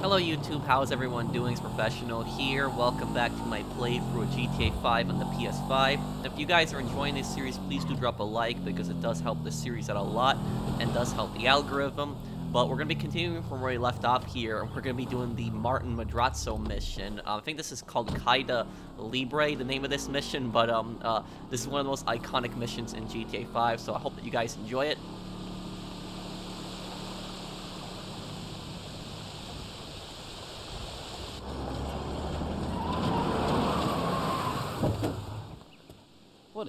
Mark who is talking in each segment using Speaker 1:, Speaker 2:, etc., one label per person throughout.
Speaker 1: Hello YouTube, how's everyone doing? It's Professional here. Welcome back to my playthrough of GTA 5 on the PS5. If you guys are enjoying this series, please do drop a like because it does help the series out a lot and does help the algorithm. But we're going to be continuing from where we left off here. and We're going to be doing the Martin Madrazo mission. Uh, I think this is called Caida Libre, the name of this mission, but um, uh, this is one of the most iconic missions in GTA 5, so I hope that you guys enjoy it.
Speaker 2: What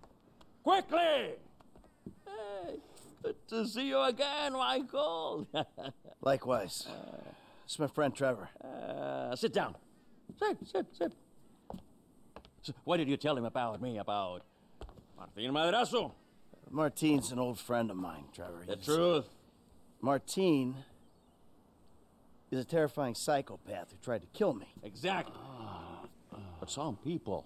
Speaker 3: Quickly!
Speaker 2: Hey, good to see you again, Michael.
Speaker 4: Likewise. Uh, it's my friend Trevor.
Speaker 3: Uh, sit down. Sit, sit, sit. So, what did you tell him about me, about Martin Madrazo?
Speaker 4: Martine's an old friend of mine, Trevor.
Speaker 3: The
Speaker 4: He's- uh,
Speaker 3: truth.
Speaker 4: Martine is a terrifying psychopath who tried to kill me.
Speaker 3: Exactly. Ah, ah. But some people,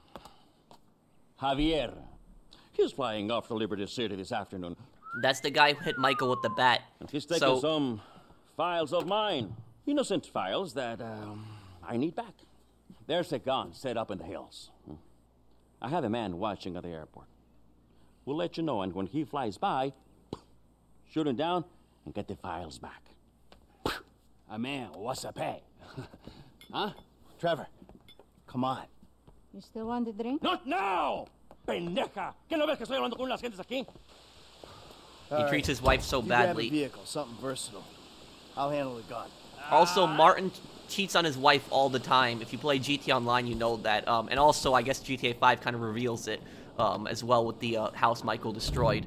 Speaker 3: Javier. He's flying off to Liberty City this afternoon.
Speaker 1: That's the guy who hit Michael with the bat.
Speaker 3: And he's taking
Speaker 1: So-
Speaker 3: some files of mine. Innocent files that um, I need back. There's a gun set up in the hills. I have a man watching at the airport. We'll let you know, and when he flies by, shoot him down and get the files back.
Speaker 2: A man, what's a pay? huh?
Speaker 4: Trevor, come on.
Speaker 5: You still want a drink?
Speaker 3: Not now! Pendeja! ¿Qué no ves que estoy hablando con las gentes aquí?
Speaker 1: He treats his wife so
Speaker 4: You grab a
Speaker 1: badly.
Speaker 4: vehicle, something versatile. I'll handle the gun.
Speaker 1: Also, Martin cheats on his wife all the time. If you play GTA Online, you know that. Um, and also, I guess GTA 5 kind of reveals it um, as well with the uh, house Michael destroyed.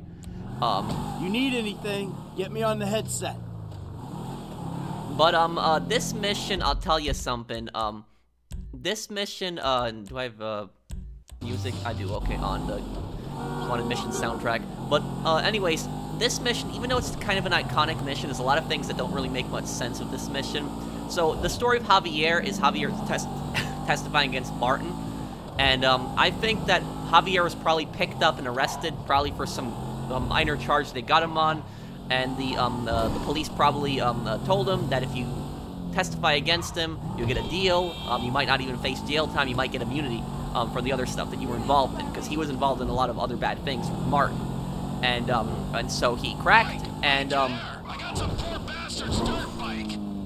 Speaker 1: Um,
Speaker 4: You need anything, get me on the headset.
Speaker 1: but um, uh, this mission, I'll tell you something. Um, this mission, uh, do I have uh, music? I do. Okay, on the wanted mission soundtrack. But uh, anyways, this mission, even though it's kind of an iconic mission, there's a lot of things that don't really make much sense with this mission. So the story of Javier is Javier tes- testifying against Martin, and um, I think that Javier was probably picked up and arrested, probably for some minor charge they got him on, and the um, uh, the police probably um, uh, told him that if you testify against him, you'll get a deal. Um, you might not even face jail time. You might get immunity um, for the other stuff that you were involved in, because he was involved in a lot of other bad things with Martin. And um, and so he cracked, and um,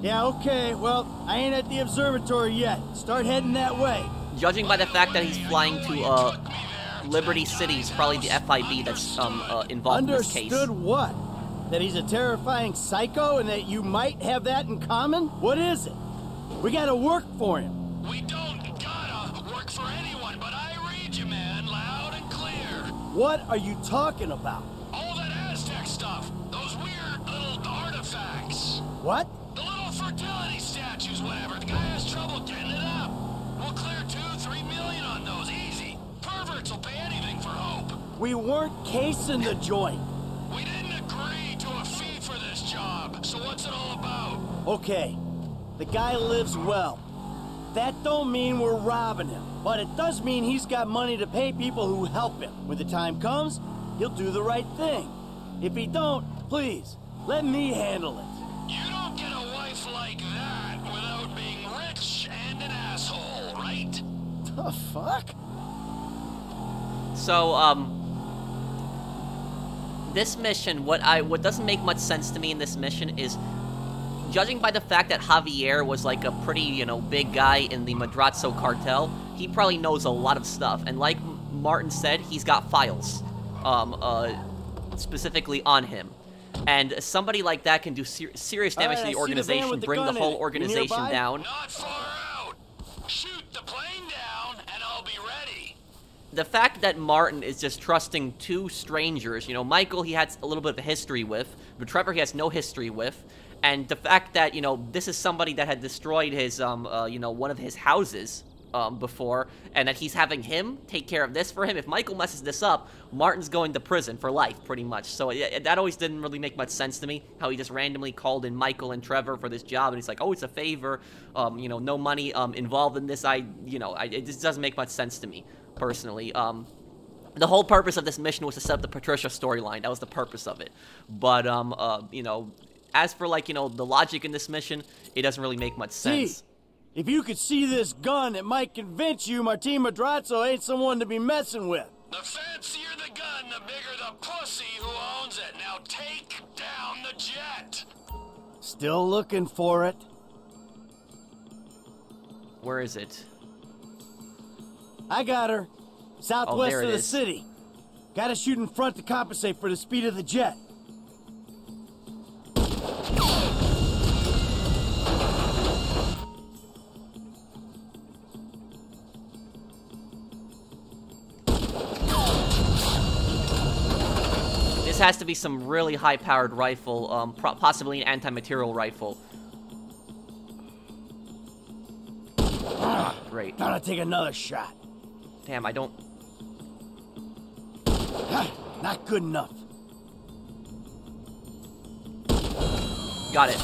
Speaker 4: Yeah, okay, well, I ain't at the observatory yet. Start heading that way.
Speaker 1: judging by the fact that he's flying to uh, Liberty City, it's probably the FIB that's um, uh, involved in this case.
Speaker 4: Understood what? That he's a terrifying psycho and that you might have that in common? What is it? We gotta work for him.
Speaker 6: We don't gotta work for anyone, but I read you, man, loud and clear.
Speaker 4: What are you talking about?
Speaker 6: All that Aztec stuff, those weird little artifacts,
Speaker 4: What?
Speaker 6: the little fertility statues, whatever. The guy has trouble getting it up. We'll clear two, three million on those, easy. Perverts will pay anything for hope.
Speaker 4: We weren't casing the joint.
Speaker 6: Job, so what's it all about?
Speaker 4: Okay, the guy lives well. That don't mean we're robbing him, but it does mean he's got money to pay people who help him. When the time comes, he'll do the right thing. If he don't, please, let me handle it.
Speaker 6: You don't get a wife like that without being rich and an asshole, right?
Speaker 4: The fuck?
Speaker 1: So, um, this mission, what I what doesn't make much sense to me in this mission is judging by the fact that Javier was like a pretty, you know, big guy in the Madrazo cartel, he probably knows a lot of stuff. And like Martin said, he's got files, um, uh, specifically on him. And somebody like that can do ser serious damage
Speaker 4: right,
Speaker 1: to the
Speaker 4: see the van
Speaker 1: organization,
Speaker 4: the
Speaker 1: bring the whole organization
Speaker 4: nearby?
Speaker 1: down.
Speaker 6: The
Speaker 1: fact that Martin is just trusting two strangers, you know, Michael he has a little bit of a history with, but Trevor he has no history with, and the fact that you know this is somebody that had destroyed his um uh, you know one of his houses um before, and that he's having him take care of this for him. If Michael messes this up, Martin's going to prison for life, pretty much. So it, that always didn't really make much sense to me. How he just randomly called in Michael and Trevor for this job, and he's like, oh, it's a favor, um you know, no money um involved in this. I you know, I, it just doesn't make much sense to me personally. Um, the whole purpose of this mission was to set up the Patricia storyline. That was the purpose of it. But um, uh, you know, as for like you know the logic in this mission, it doesn't really make much sense.
Speaker 4: See,
Speaker 1: sense.
Speaker 4: if you could see this gun, it might convince you Martin Madrazo ain't someone to be messing with.
Speaker 6: The fancier the gun, the bigger the pussy who owns it. Now take down the jet.
Speaker 4: Still looking for it.
Speaker 1: Where is it?
Speaker 4: I got her. Southwest
Speaker 1: it
Speaker 4: of the
Speaker 1: is.
Speaker 4: city. Gotta shoot in front to compensate for the speed of the jet.
Speaker 1: This has to be some really high-powered rifle, um, pro- possibly an anti-material rifle. Great.
Speaker 4: Gotta take another shot.
Speaker 1: Damn, I don't.
Speaker 4: Not good enough.
Speaker 1: Got it.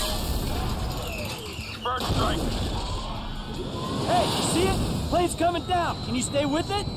Speaker 6: First strike.
Speaker 4: Hey, you see it? Plane's coming down. Can you stay with it?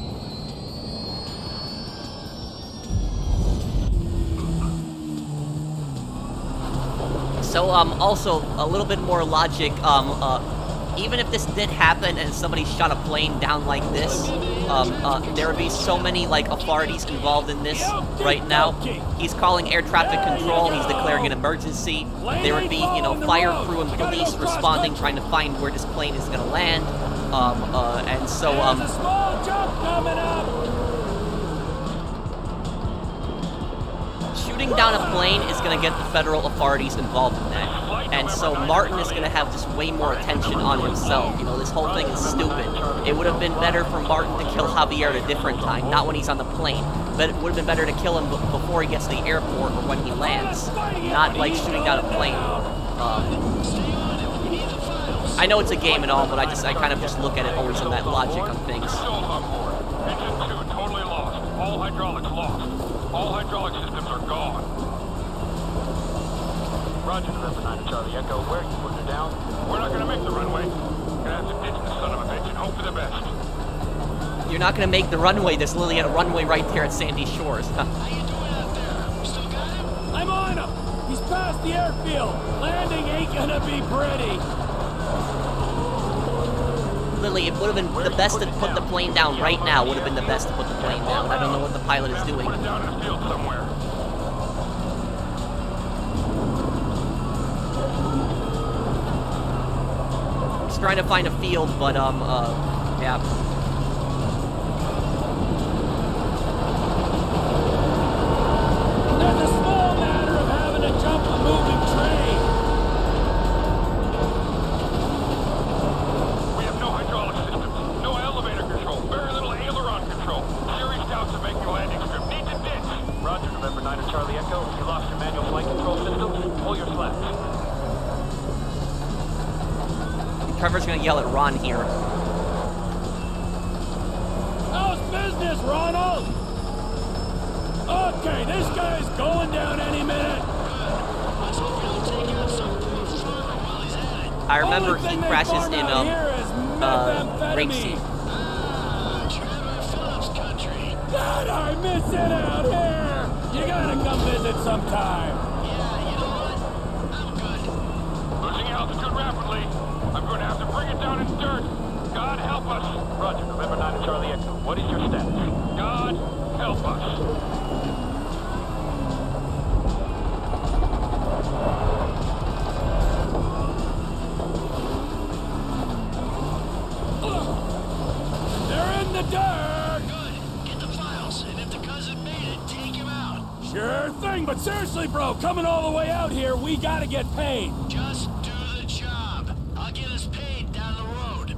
Speaker 1: So, um, also, a little bit more logic, um, uh, even if this did happen and somebody shot a plane down like this, um, uh, there would be so many, like, authorities involved in this right now. He's calling air traffic control, he's declaring an emergency. There would be, you know, fire crew and police responding, trying to find where this plane is gonna land. Um, uh, and so, um, shooting down a plane is going to get the federal authorities involved in that. And so Martin is going to have just way more attention on himself. You know, this whole thing is stupid. It would have been better for Martin to kill Javier at a different time, not when he's on the plane. But it would have been better to kill him before he gets to the airport or when he lands, not like shooting down a plane. Um, I know it's a game and all, but I just I kind of just look at it always in that logic on things.
Speaker 7: Engine 2 totally lost. All hydraulics lost. All hydraulic
Speaker 8: Roger, November 9 to Charlie Echo. Where are you putting her down?
Speaker 7: We're not gonna make the runway. Gonna have to ditch the son of a bitch and hope for the best.
Speaker 1: You're not gonna make the runway. There's literally a runway right there at Sandy Shores.
Speaker 6: How you doing out there? Still got him?
Speaker 4: I'm on him. He's past the airfield. Landing ain't gonna be pretty.
Speaker 1: Literally, it would have been the best to put the plane down right now. Would have been the best to put the plane down. I don't know what the pilot is doing.
Speaker 7: Put it down in the field somewhere.
Speaker 1: He's trying to find a field, but um, uh, yeah.
Speaker 4: There's a small matter of
Speaker 1: Trevor's gonna yell at Ron here.
Speaker 4: How's business, Ronald? Okay, this guy's going down any minute.
Speaker 6: Let's hope we don't take out some poor farmer while he's at it.
Speaker 1: I remember he crashes in um, uh, rapeseed.
Speaker 6: Ah, Trevor Phillips country.
Speaker 4: God, I miss it out here. You gotta come visit sometime.
Speaker 2: The dirt!
Speaker 6: Good. Get the files, and if the cousin made it, take him out.
Speaker 2: Sure thing, but seriously, bro, coming all the way out here, we gotta get paid.
Speaker 6: Just do the job. I'll get us paid down the road.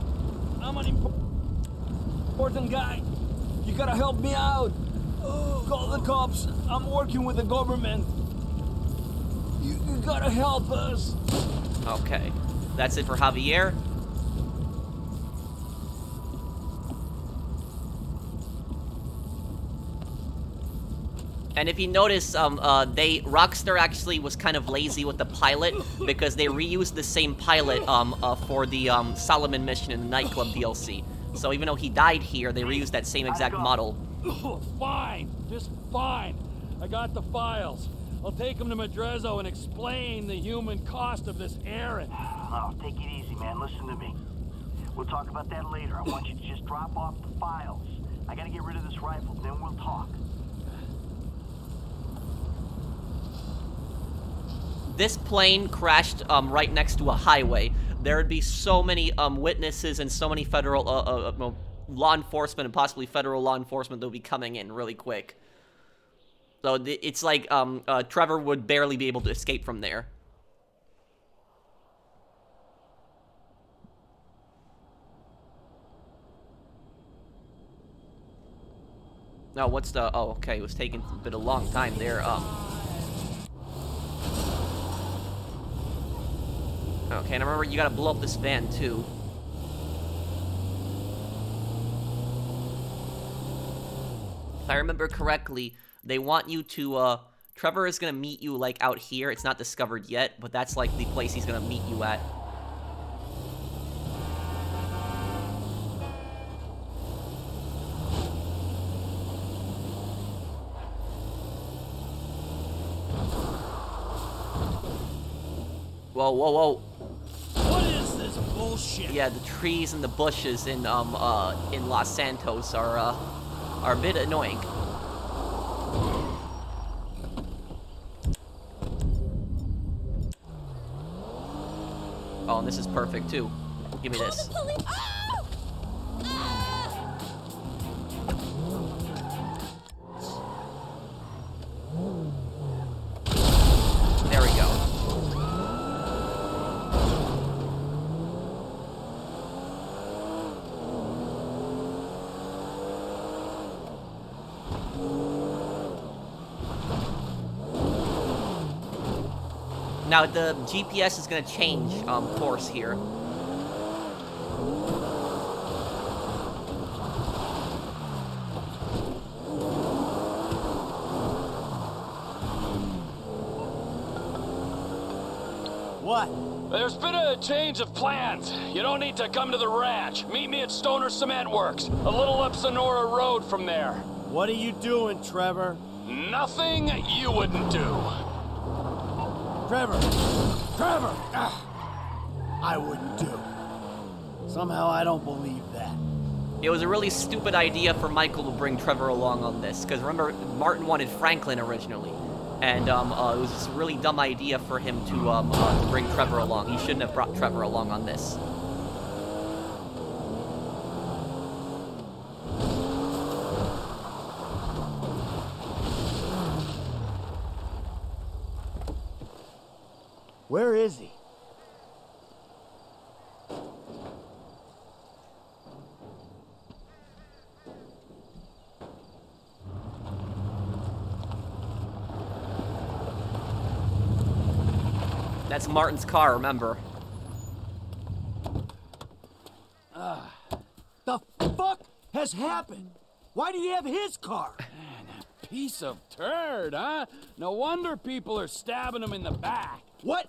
Speaker 2: I'm an important guy. You gotta help me out. Call the cops. I'm working with the government. You, you gotta help us.
Speaker 1: Okay. That's it for Javier. And if you notice, um, uh, they Rockstar actually was kind of lazy with the pilot because they reused the same pilot um, uh, for the um, Solomon mission in the nightclub DLC. So even though he died here, they reused that same exact model.
Speaker 2: fine, just fine. I got the files. I'll take them to Madrazo and explain the human cost of this errand.
Speaker 4: Oh, take it easy, man. Listen to me. We'll talk about that later. I want you to just drop off the files. I gotta get rid of this rifle, then we'll talk.
Speaker 1: This plane crashed um, right next to a highway, there would be so many um, witnesses and so many federal uh, uh, uh, law enforcement and possibly federal law enforcement that would be coming in really quick. So it's like um, uh, Trevor would barely be able to escape from there. No, what's the... Oh, okay, it was taking a bit of a long time there. Um, Okay, and remember, you gotta blow up this van, too. If I remember correctly, they want you to, uh... Trevor is gonna meet you, like, out here. It's not discovered yet, but that's, like, the place he's gonna meet you at. Whoa, whoa, whoa.
Speaker 2: What is this bullshit?
Speaker 1: Yeah, the trees and the bushes in um uh in Los Santos are uh are a bit annoying. Oh, and this is perfect too. Give me this. There we go. Now the GPS is gonna change um, course here.
Speaker 4: What?
Speaker 2: There's been a change of plans. You don't need to come to the ranch. Meet me at Stoner Cement Works, a little up Senora Road from there.
Speaker 4: What are you doing, Trevor?
Speaker 2: Nothing you wouldn't do.
Speaker 4: Trevor! Trevor! Ah, I wouldn't do. Somehow I don't believe that.
Speaker 1: It was a really stupid idea for Michael to bring Trevor along on this, because remember, Martin wanted Franklin originally. And um, uh, it was a really dumb idea for him to, um, uh, to bring Trevor along. He shouldn't have brought Trevor along on this.
Speaker 4: Where is he?
Speaker 1: That's Martin's car, remember.
Speaker 4: Ah, the fuck has happened? Why do you have his car?
Speaker 2: Piece of turd, huh? No wonder people are stabbing him in the back.
Speaker 4: What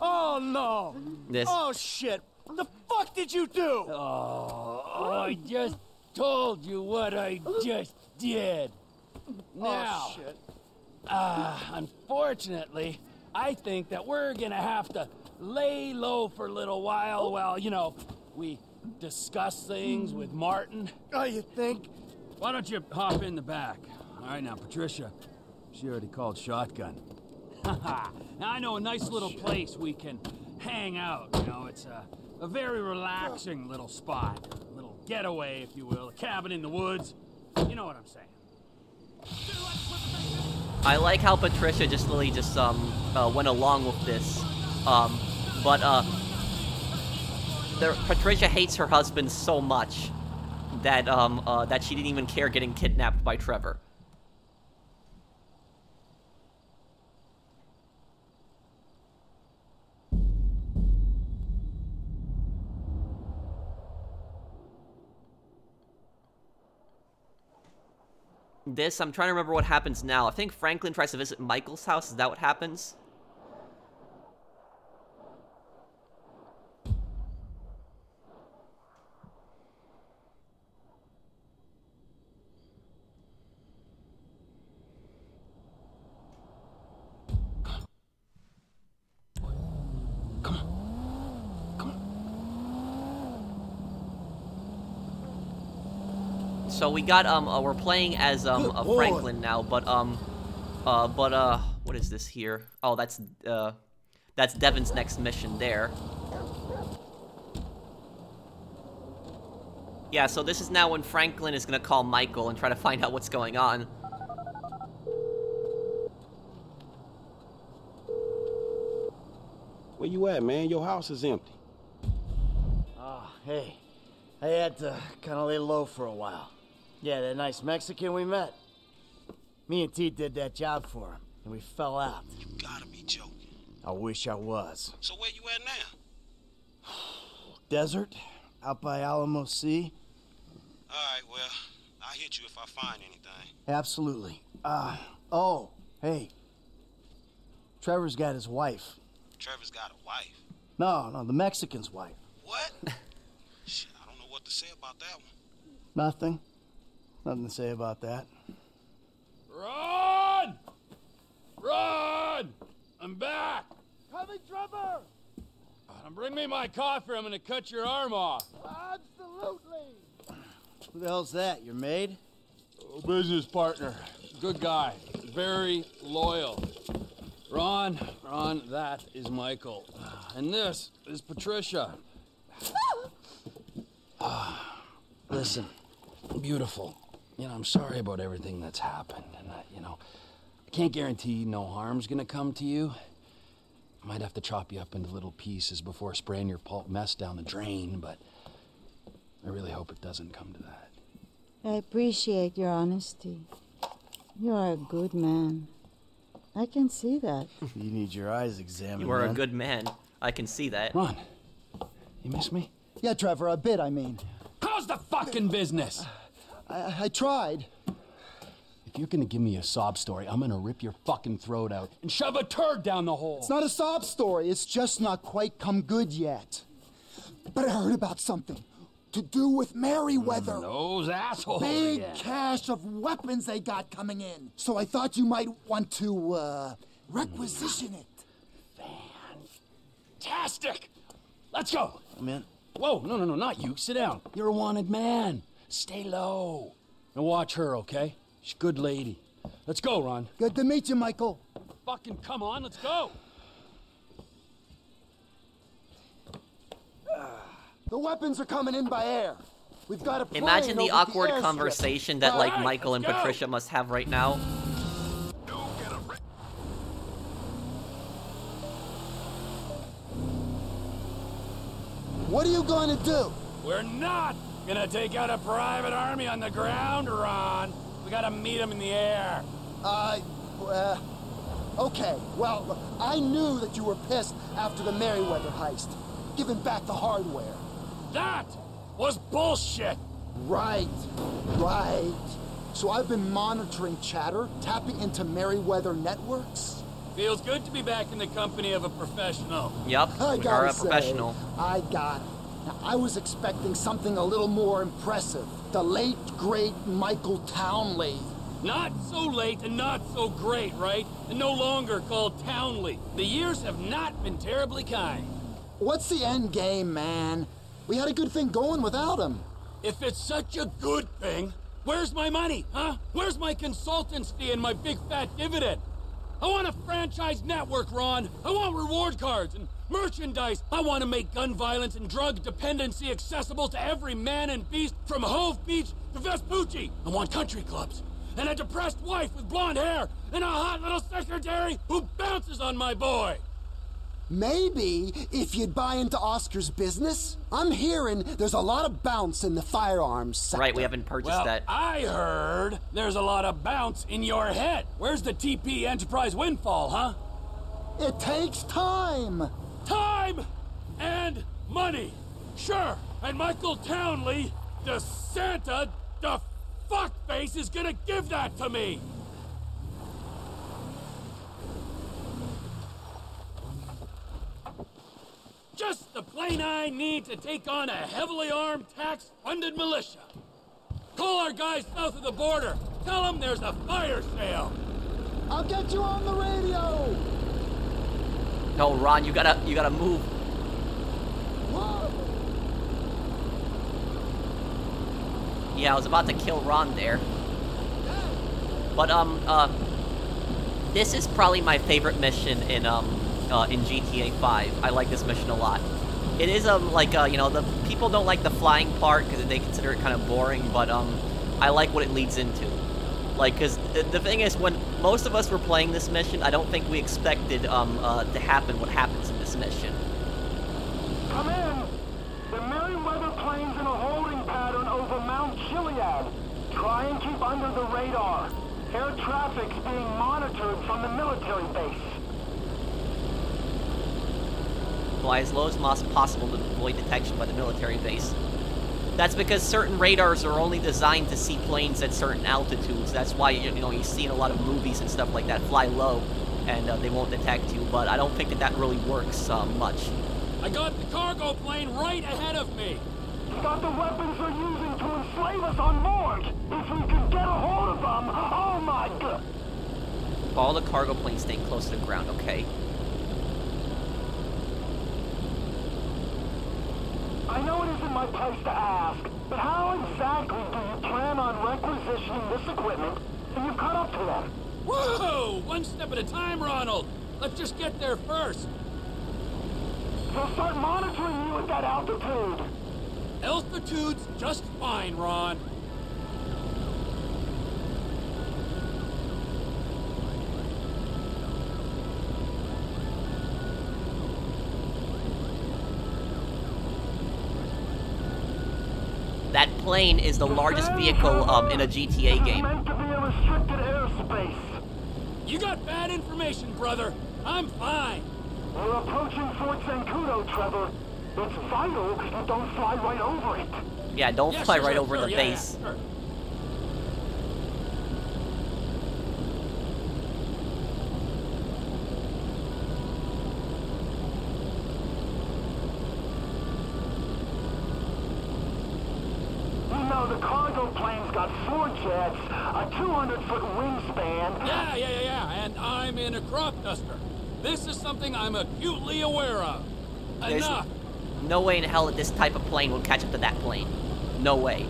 Speaker 4: Oh, no.
Speaker 1: This.
Speaker 4: Oh, shit. What the fuck did you do?
Speaker 2: oh, I just told you what I just did. Now,
Speaker 4: shit.
Speaker 2: uh, unfortunately, I think that we're gonna have to lay low for a little while while, you know, we discuss things with Martin.
Speaker 4: Oh, you think?
Speaker 2: Why don't you hop in the back? All right, now, Patricia. She already called shotgun. Now, I know a nice little place we can hang out. You know, it's a, a very relaxing little spot. A little getaway, if you will. A cabin in the woods. You know what I'm saying.
Speaker 1: I like how Patricia just literally just um uh, went along with this, um, but uh, there, Patricia hates her husband so much that um uh, that she didn't even care getting kidnapped by Trevor. This, I'm trying to remember what happens now. I think Franklin tries to visit Michael's house. Is that what happens? So we got um uh, we're playing as um
Speaker 4: Good
Speaker 1: uh. Franklin now, but um uh but uh what is this here? Oh, that's uh that's Devin's next mission there. Yeah, so this is now when Franklin is gonna call Michael and try to find out what's going on.
Speaker 9: Where you at, man? Your house is empty.
Speaker 4: Oh, hey. I had to kind of lay low for a while. Yeah, that nice Mexican we met. Me and T did that job for him, and we fell out.
Speaker 9: You gotta be joking.
Speaker 4: I wish I was.
Speaker 9: So where you at now?
Speaker 4: Desert, out by Alamo Sea.
Speaker 9: All right, well, I'll hit you if I find anything.
Speaker 4: Absolutely. Uh, oh, hey. Trevor's got his wife.
Speaker 9: Trevor's got a wife.
Speaker 4: No, no, the Mexican's wife.
Speaker 9: What? Shit, I don't know what to say about that one.
Speaker 4: Nothing. Nothing to say about that.
Speaker 2: Run! Run! I'm back!
Speaker 4: Coming, Trevor!
Speaker 2: Uh, bring me my coffee. I'm gonna cut your arm off.
Speaker 4: Absolutely! Who the hell's that? Your maid?
Speaker 2: Oh, business partner. Good guy. Very loyal. Ron, Ron, that is Michael. And this is Patricia. Ah, Listen, beautiful. You know, I'm sorry about everything that's happened. And, uh, you know, I can't guarantee no harm's gonna come to you. I might have to chop you up into little pieces before spraying your pulp mess down the drain, but I really hope it doesn't come to that.
Speaker 5: I appreciate your honesty. You are a good man. I can see that.
Speaker 4: You need your eyes examined.
Speaker 1: You are a good man. I can see that.
Speaker 2: Ron, you miss me?
Speaker 10: Yeah, Trevor, a bit, I mean.
Speaker 2: How's the fucking business?
Speaker 10: I, I tried.
Speaker 2: If you're gonna give me a sob story, I'm gonna rip your fucking throat out and shove a turd down the hole.
Speaker 10: It's not a sob story, it's just not quite come good yet. But I heard about something to do with Merryweather.
Speaker 2: Those assholes
Speaker 10: Big
Speaker 2: again.
Speaker 10: cache of weapons they got coming in. So I thought you might want to, uh, requisition it.
Speaker 2: Fantastic! Let's go!
Speaker 4: I'm in.
Speaker 2: Whoa, no, no, no, not you. Sit down. You're a wanted man. Stay low. And watch her, okay? She's a good lady. Let's go, Ron.
Speaker 10: Good to meet you, Michael.
Speaker 2: Fucking come on, let's go!
Speaker 10: The weapons are coming in by air. We've got a plane
Speaker 1: Imagine the
Speaker 10: over
Speaker 1: awkward
Speaker 10: airstrip.
Speaker 1: conversation that like
Speaker 2: Alright,
Speaker 1: Michael and
Speaker 2: go.
Speaker 1: Patricia must have right now.
Speaker 10: What are you going to do?
Speaker 2: We're not gonna take out a private army on the ground, Ron. We gotta meet them in the air.
Speaker 10: Uh, uh, okay. Well, I knew that you were pissed after the Merryweather heist, giving back the hardware.
Speaker 2: That was bullshit!
Speaker 10: Right, right. So I've been monitoring chatter, tapping into Merryweather networks.
Speaker 2: Feels good to be back in the company of a professional.
Speaker 1: Yep,
Speaker 10: I
Speaker 1: we
Speaker 10: gotta
Speaker 1: are a
Speaker 10: say,
Speaker 1: professional.
Speaker 10: I got it. Now, I was expecting something a little more impressive. The late, great Michael Townley.
Speaker 2: Not so late and not so great, right? And no longer called Townley. The years have not been terribly kind.
Speaker 10: What's the end game, man? We had a good thing going without him.
Speaker 2: If it's such a good thing, where's my money, huh? Where's my consultant's fee and my big fat dividend? I want a franchise network, Ron. I want reward cards and merchandise. I want to make gun violence and drug dependency accessible to every man and beast from Hove Beach to Vespucci. I want country clubs and a depressed wife with blonde hair and a hot little secretary who bounces on my boy.
Speaker 10: Maybe if you'd buy into Oscar's business. I'm hearing there's a lot of bounce in the firearms sector.
Speaker 1: Right, we haven't purchased
Speaker 2: Well,
Speaker 1: that.
Speaker 2: I heard there's a lot of bounce in your head. Where's the TP Enterprise windfall, huh?
Speaker 10: It takes time.
Speaker 2: Time and money. Sure, and Michael Townley, De Santa, the fuckface, is gonna give that to me. Just the plane I need to take on a heavily armed, tax-funded militia. Call our guys south of the border. Tell them there's a fire sale.
Speaker 10: I'll get you on the radio.
Speaker 1: No, Ron, you gotta you gotta move. Yeah, I was about to kill Ron there. But um uh this is probably my favorite mission in um uh, in GTA 5. I like this mission a lot. It is um like uh you know the people don't like the flying part because they consider it kind of boring, but um I like what it leads into. Like, cause the, the thing is, when most of us were playing this mission, I don't think we expected um uh to happen what happens in this mission.
Speaker 11: Come in! The Merryweather plane's in a holding pattern over Mount Chiliad. Try and keep under the radar. Air traffic's being monitored from the military base.
Speaker 1: fly as low as possible to avoid detection by the military base. That's because certain radars are only designed to see planes at certain altitudes. That's why you know you see in a lot of movies and stuff like that fly low, and uh, they won't detect you. But I don't think that that really works uh, much.
Speaker 2: I got the cargo plane right ahead of me.
Speaker 11: Got the weapons they're using to enslave us on board. If we could get a hold of them, oh my god!
Speaker 1: Follow the cargo plane staying close to the ground. Okay.
Speaker 11: I know it isn't my place to ask, but how exactly do you plan on requisitioning this equipment and you've caught up to them?
Speaker 2: Whoa! One step at a time, Ronald. Let's just get there first.
Speaker 11: They'll start monitoring you at that altitude.
Speaker 2: Altitude's just fine, Ron.
Speaker 1: That plane is the largest vehicle um, in a GTA game.
Speaker 11: meant to be a restricted airspace.
Speaker 2: You got bad information, brother. I'm fine.
Speaker 11: We're approaching Fort Zancudo, Trevor. It's vital you don't fly right over it.
Speaker 1: Yeah, don't
Speaker 2: Yeah,
Speaker 1: fly
Speaker 2: sure,
Speaker 1: right
Speaker 2: sure,
Speaker 1: over
Speaker 2: sure,
Speaker 1: the
Speaker 2: yeah,
Speaker 1: base.
Speaker 2: yeah, sure.
Speaker 11: You know, cargo plane's got four jets, a 200-foot wingspan.
Speaker 2: Yeah, yeah, yeah, yeah. And I'm in a crop duster. This is something I'm acutely aware of.
Speaker 1: There's-
Speaker 2: Enough.
Speaker 1: No way in hell that this type of plane will catch up to that plane. No way.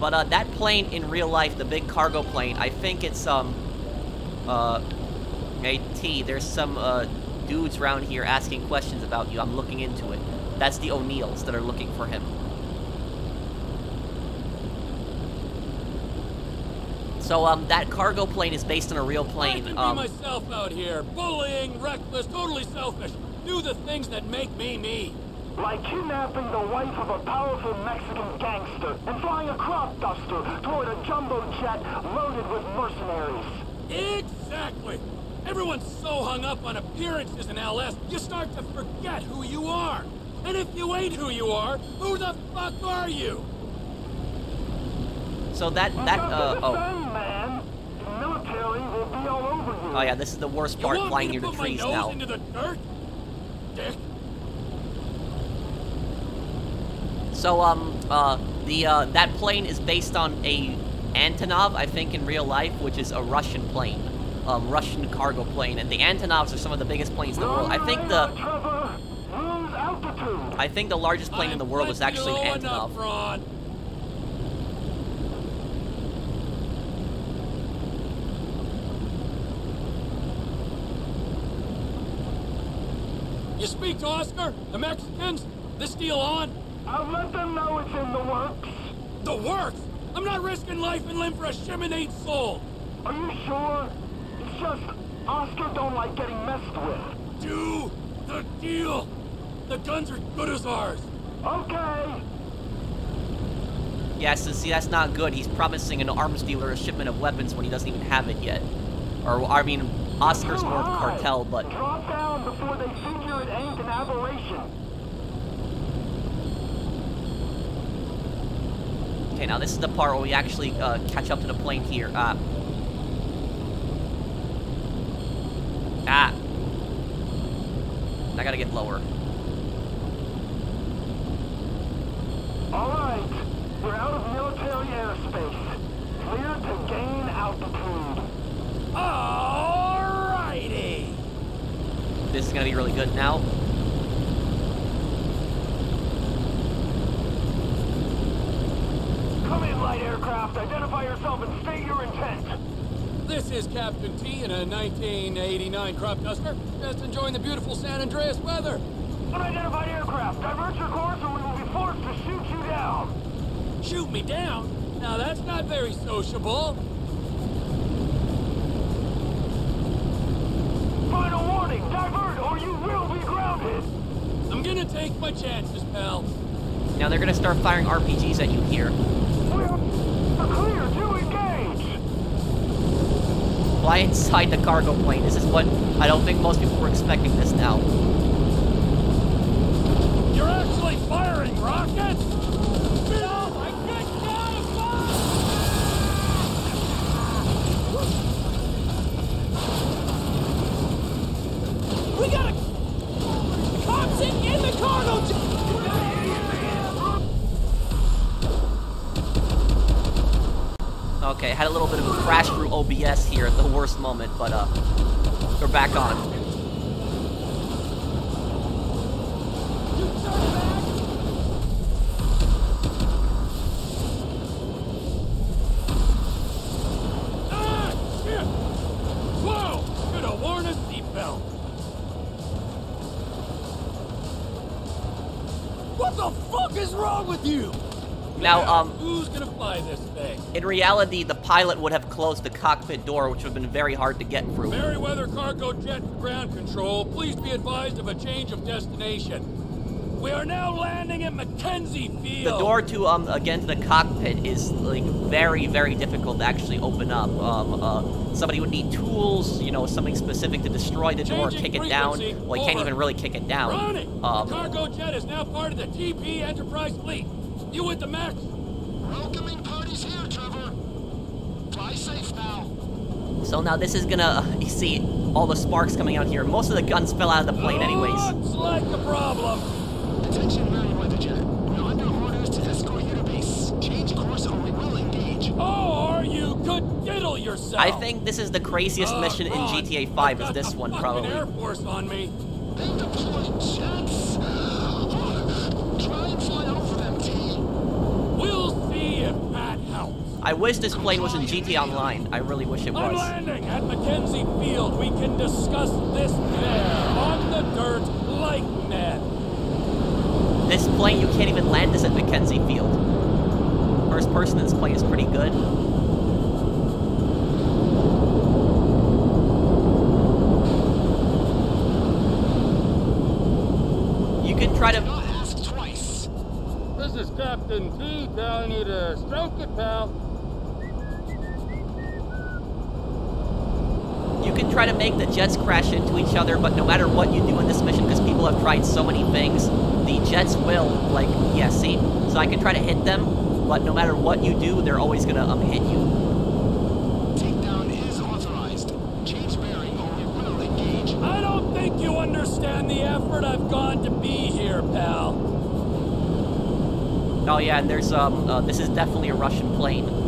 Speaker 1: But uh, that plane in real life, the big cargo plane, I think it's um, uh, hey T. There's some uh dudes around here asking questions about you. I'm looking into it. That's the O'Neills that are looking for him. So um, that cargo plane is based on a real plane.
Speaker 2: I
Speaker 1: plane.
Speaker 2: can be
Speaker 1: Um,
Speaker 2: myself out here, bullying, reckless, totally selfish. Do the things that make me me.
Speaker 11: Like kidnapping the wife of a powerful Mexican gangster and flying a crop duster toward a jumbo jet loaded with mercenaries.
Speaker 2: Exactly. Everyone's so hung up on appearances in LS, you start to forget who you are. And if you ain't who you are, who the fuck are you?
Speaker 1: so that that uh oh
Speaker 11: defend, man. military will be all over you.
Speaker 1: Oh yeah, this is the worst part,
Speaker 2: want
Speaker 1: flying
Speaker 2: me
Speaker 1: near the
Speaker 2: put my
Speaker 1: trees
Speaker 2: nose
Speaker 1: now.
Speaker 2: into the dirt? Dick.
Speaker 1: So um uh the uh that plane is based on a Antonov, I think in real life, which is a Russian plane. Um, Russian cargo plane, and the Antonovs are some of the biggest planes in the world. I think the
Speaker 11: Trevor, lose altitude.
Speaker 1: I think the largest plane in the world is actually
Speaker 2: low
Speaker 1: an Antonov.
Speaker 2: Ron. You speak to Oscar? The Mexicans? This deal on?
Speaker 11: I'll let them know it's in the works.
Speaker 2: The works? I'm not risking life and limb for a Cheminade soul.
Speaker 11: Are you sure? It's just Oscar don't like getting messed with.
Speaker 2: Do the deal. The guns are good as ours.
Speaker 11: Okay.
Speaker 1: Yes, and see that's not good. He's promising an arms dealer a shipment of weapons when he doesn't even have it yet. Or I mean, Oscar's more of a cartel, but
Speaker 11: Drop down before they figure it ain't an aberration.
Speaker 1: okay. Now this is the part where we actually uh, catch up to the plane here. Uh, ah, I gotta get lower.
Speaker 11: All right. We're out of military airspace. Clear to gain altitude.
Speaker 2: Alrighty.
Speaker 1: This is gonna be really good now.
Speaker 11: Come in, light aircraft. Identify yourself and state your intent.
Speaker 2: This is Captain T in a 1989 crop duster. Just enjoying the beautiful San Andreas weather.
Speaker 11: Unidentified aircraft. Divert your course or we will be forced to shoot you down.
Speaker 2: Shoot me down? Now that's not very sociable.
Speaker 11: Final warning. Divert or you will be grounded.
Speaker 2: I'm gonna take my chances, pal.
Speaker 1: Now they're gonna start firing RPGs at you here.
Speaker 11: We're clear to engage.
Speaker 1: Fly inside the cargo plane. This is what I don't think most people were expecting this now.
Speaker 2: You're actually firing rockets? Oh my good God! We got a cops in, in the cargo. jet.
Speaker 1: Okay, had a little bit of a crash through OBS here at the worst moment, but uh, we're back on.
Speaker 2: Whoa! Should have worn a seatbelt.
Speaker 12: What the fuck is wrong with you?
Speaker 1: Now, um,
Speaker 2: Who's gonna fly this?
Speaker 1: In reality, the pilot would have closed the cockpit door, which would have been very hard to get through.
Speaker 2: Merryweather Cargo Jet ground control. Please be advised of a change of destination. We are now landing at McKenzie Field.
Speaker 1: The door to um again to the cockpit is like very very difficult to actually open up. Um, uh, somebody would need tools, you know, something specific to destroy the door, kick it down. Well, you can't even really kick it down.
Speaker 2: Ronnie, the
Speaker 1: Um,
Speaker 2: cargo jet is now part of the TP Enterprise fleet. You with the Max?
Speaker 6: Welcoming parties here, Trevor. Fly safe now.
Speaker 1: So now this is gonna you see all the sparks coming out here. Most of the guns fell out of the plane, anyways.
Speaker 2: Looks like a problem.
Speaker 6: Attention, Merryweather Jet. We're under orders to escort you to base. Change course or we will engage.
Speaker 2: Or you could diddle yourself.
Speaker 1: I think this is the craziest
Speaker 2: Uh,
Speaker 1: mission in GTA 5 is this one probably.
Speaker 2: Air Force on me.
Speaker 6: They deployed jets. Try and fly over them, T.
Speaker 2: We'll see if that helps.
Speaker 1: I wish this plane was in GT Online. I really wish it
Speaker 2: I'm
Speaker 1: was.
Speaker 2: landing at McKenzie Field. We can discuss this there on the dirt like men.
Speaker 1: This plane, you can't even land this at McKenzie Field. First person in this plane is pretty good. You can try to...
Speaker 6: Ask twice.
Speaker 12: This is Captain T telling you to stroke it, pal.
Speaker 1: try to make the jets crash into each other, but no matter what you do in this mission, because people have tried so many things, the jets will, like, yeah, see? So I can try to hit them, but no matter what you do, they're always gonna um, hit you.
Speaker 2: understand the effort I've gone to be here, pal.
Speaker 1: Oh yeah, and there's um, uh, this is definitely a Russian plane.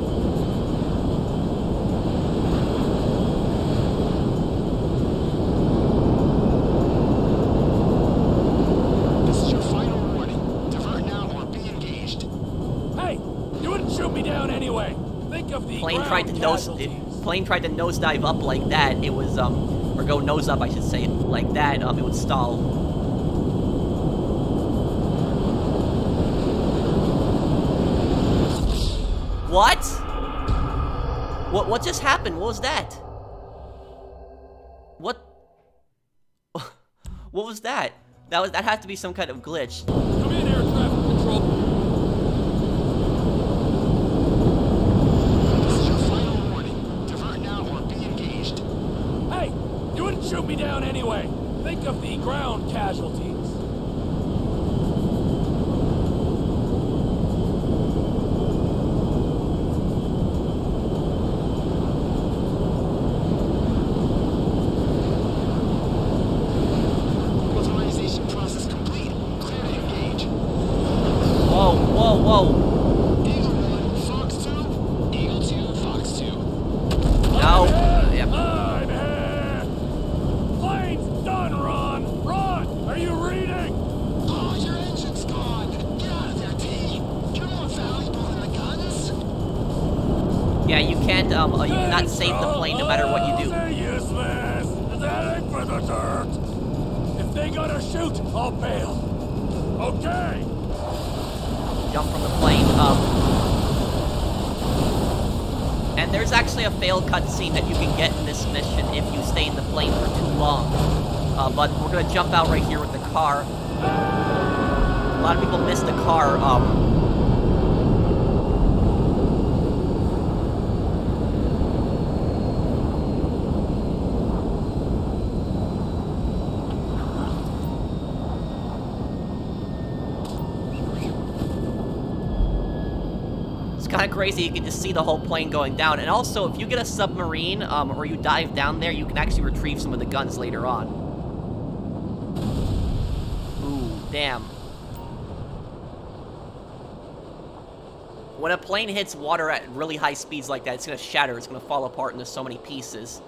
Speaker 1: Plane tried to nosedive up like that. It was um, or go nose up, I should say, like that. Um, it would stall. What? What? What just happened? What was that? What? What was that? That was that had to be some kind of glitch.
Speaker 2: Come in, air traffic control.
Speaker 6: This is your final warning. Divert now or be engaged.
Speaker 2: Hey, you wouldn't shoot me down anyway. Think of the ground casualties.
Speaker 6: Authorization process complete. Clear to engage.
Speaker 1: Whoa, whoa, whoa!
Speaker 6: Eagle 1, Fox 2. Eagle 2, Fox 2.
Speaker 1: No.
Speaker 2: I'm
Speaker 1: Yep.
Speaker 2: I'm here. Plane's done, Ron. Ron, are you reading?
Speaker 6: Oh, your engine's gone. Get out of there, T. You're more valuable than the guns.
Speaker 1: Yeah, you can't um, uh, you cannot save the plane no matter what you do.
Speaker 2: They're useless. That ain't for the dirt. If they gotta shoot, I'll bail. Okay.
Speaker 1: jump from the plane. Um, and there's actually a failed cutscene that you can get in this mission if you stay in the plane for too long. Uh, but we're gonna jump out right here with the car. A lot of people miss the car. Um, It's kind of crazy. You can just see the whole plane going down. And also, if you get a submarine um, or you dive down there, you can actually retrieve some of the guns later on. Ooh, damn. When a plane hits water at really high speeds like that, it's going to shatter. It's going to fall apart into so many pieces.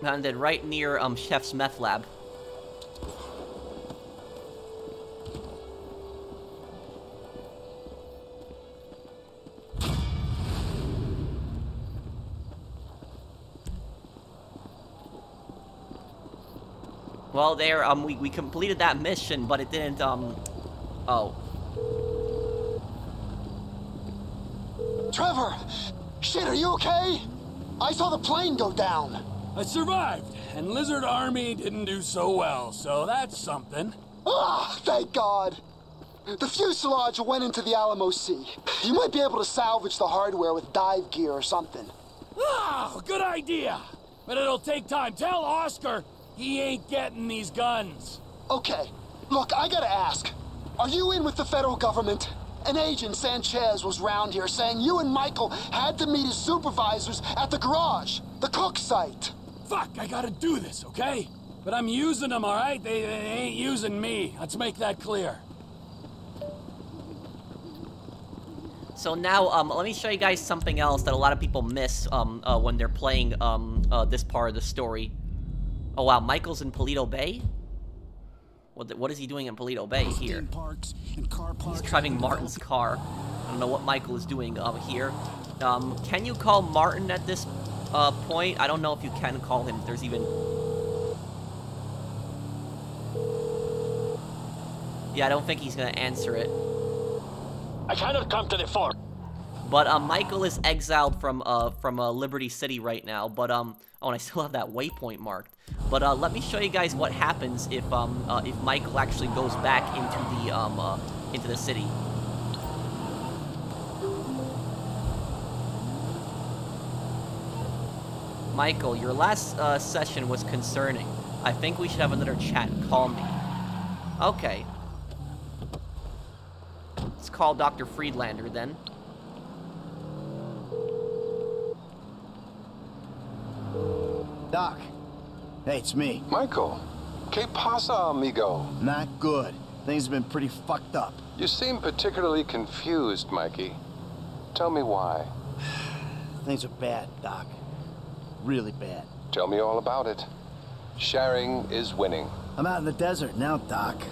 Speaker 1: Landed right near um Chef's meth lab. Well, there, um, we, we completed that mission, but it didn't, um, oh.
Speaker 10: Trevor! Shit, are you okay? I saw the plane go down.
Speaker 2: I survived, and Lizard Army didn't do so well, so that's something.
Speaker 10: Ah, thank God. The fuselage went into the Alamo Sea. You might be able to salvage the hardware with dive gear or something.
Speaker 2: Ah, good idea. But it'll take time. Tell Oscar he ain't getting these guns.
Speaker 10: Okay, look, I gotta ask. Are you in with the federal government? An agent, Sanchez, was round here saying you and Michael had to meet his supervisors at the garage, the cook site.
Speaker 2: Fuck, I gotta do this, okay? But I'm using them, all right? They, they ain't using me. Let's make that clear.
Speaker 1: So now, um, let me show you guys something else that a lot of people miss, um, uh, when they're playing, um, uh, this part of the story. Oh wow, Michael's in Paleto Bay? What, what is he doing in Paleto Bay here? He's driving Martin's car. I don't know what Michael is doing, um, here. Um, can you call Martin at this, uh, point? I don't know if you can call him, if there's even... Yeah, I don't think he's gonna answer it.
Speaker 3: I cannot come to the fort.
Speaker 1: But um, Michael is exiled from uh from uh, Liberty City right now. But um, oh, and I still have that waypoint marked. But uh, let me show you guys what happens if um uh, if Michael actually goes back into the um uh, into the city. Michael, your last uh, session was concerning. I think we should have another chat. Call me. Okay. Let's call Dr. Friedlander then.
Speaker 4: Doc. Hey, it's me.
Speaker 13: Michael. Que pasa, amigo?
Speaker 4: Not good. Things have been pretty fucked up.
Speaker 13: You seem particularly confused, Mikey. Tell me why.
Speaker 4: Things are bad, Doc. Really bad.
Speaker 13: Tell me all about it. Sharing is winning.
Speaker 4: I'm out in the desert now, Doc.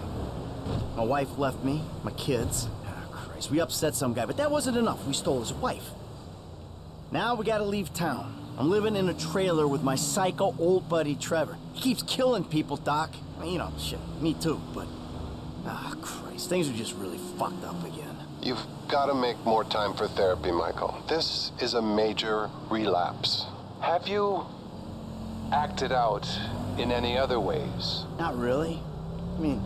Speaker 4: My wife left me, my kids. Oh, Christ, we upset some guy, but that wasn't enough. We stole his wife. Now we gotta leave town. I'm living in a trailer with my psycho old buddy Trevor. He keeps killing people, Doc. I mean, you know, shit, me too, but... Ah, Christ, things are just really fucked up again.
Speaker 13: You've got to make more time for therapy, Michael. This is a major relapse. Have you acted out in any other ways?
Speaker 4: Not really. I mean,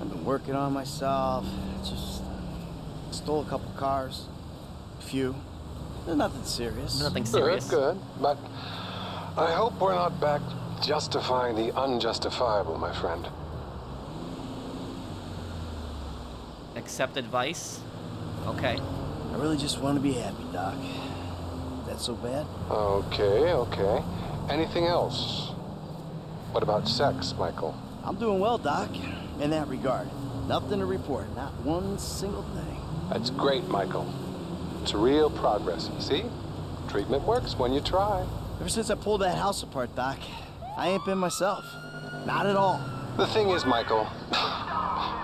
Speaker 4: I've been working on myself. Just uh, stole a couple cars. A few. Nothing serious.
Speaker 1: Nothing
Speaker 13: Good, good. But I hope we're not back justifying the unjustifiable, my friend.
Speaker 1: Accept advice? Okay.
Speaker 4: I really just want to be happy, Doc. That so bad?
Speaker 13: Okay, okay. Anything else? What about sex, Michael?
Speaker 4: I'm doing well, Doc, in that regard. Nothing to report. Not one single thing.
Speaker 13: That's great, Michael. It's real progress. See? Treatment works when you try.
Speaker 4: Ever since I pulled that house apart, Doc, I ain't been myself. Not at all.
Speaker 13: The thing is, Michael,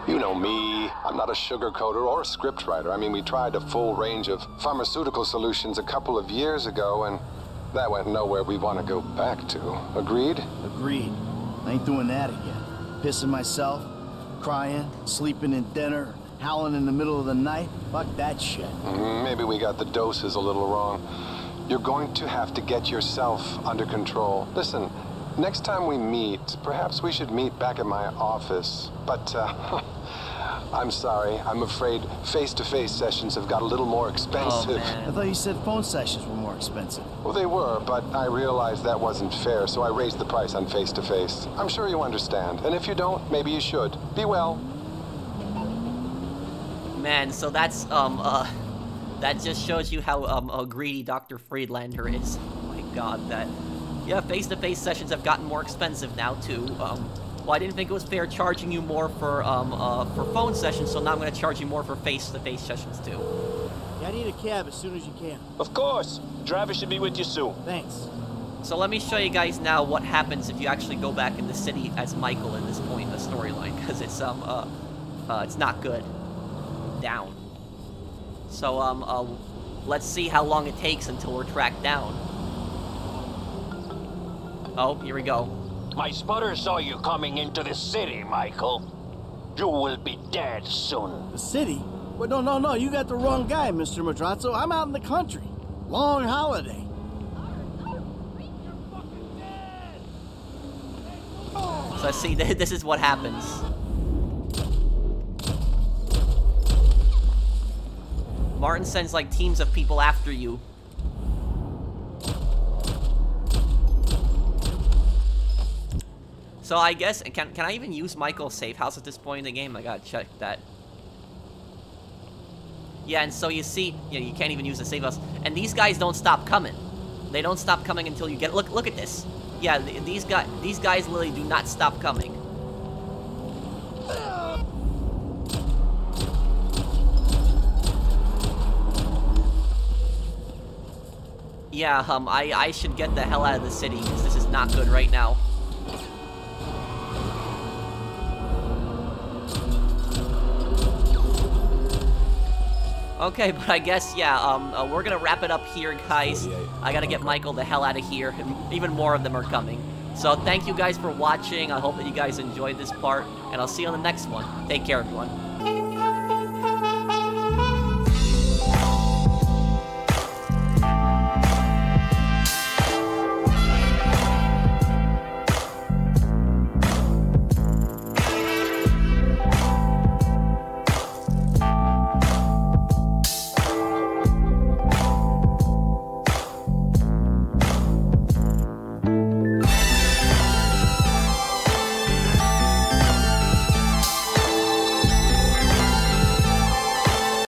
Speaker 13: you know me. I'm not a sugarcoater or a scriptwriter. I mean, we tried a full range of pharmaceutical solutions a couple of years ago, and that went nowhere we want to go back to. Agreed?
Speaker 4: Agreed. I ain't doing that again. Pissing myself, crying, sleeping in dinner, howling in the middle of the night. Fuck that shit.
Speaker 13: Mm, Maybe we got the doses a little wrong. You're going to have to get yourself under control. Listen, next time we meet, perhaps we should meet back at my office. But, uh, I'm sorry. I'm afraid face-to-face sessions have got a little more expensive.
Speaker 4: Oh, I thought you said phone sessions were more expensive.
Speaker 13: Well, they were, but I realized that wasn't fair, so I raised the price on face-to-face. I'm sure you understand. And if you don't, maybe you should. Be well.
Speaker 1: Man, so that's, um, uh... That just shows you how, um, uh, greedy Dr. Friedlander is. Oh my god, that... Yeah, face-to-face sessions have gotten more expensive now, too. Um, well, I didn't think it was fair charging you more for, um, uh, for phone sessions, so now I'm gonna charge you more for face-to-face sessions, too.
Speaker 4: Yeah, I need a cab as soon as you can.
Speaker 3: Of course. Driver should be with you soon.
Speaker 4: Thanks.
Speaker 1: So let me show you guys now what happens if you actually go back in the city as Michael in this point in the storyline, because it's, um, uh, uh, it's not good. Down. So, um, uh, let's see how long it takes until we're tracked down. Oh, here we go.
Speaker 3: My spotter saw you coming into the city, Michael. You will be dead soon.
Speaker 4: The city? Well, no, no, no. You got the wrong guy, Mr. Madrazo. I'm out in the country. Long holiday.
Speaker 1: So I see, th- this is what happens. Martin sends like teams of people after you. So I guess can can I even use Michael's safe house at this point in the game? I gotta check that. Yeah, and so you see, you, know, you can't even use the safe house, and these guys don't stop coming. They don't stop coming until you get. Look, look at this. Yeah, th these guys, these guys literally do not stop coming. Yeah, um, I, I should get the hell out of the city, because this is not good right now. Okay, but I guess, yeah, um, uh, we're gonna wrap it up here, guys. I gotta get Michael the hell out of here. Even more of them are coming. So thank you guys for watching. I hope that you guys enjoyed this part, and I'll see you on the next one. Take care, everyone.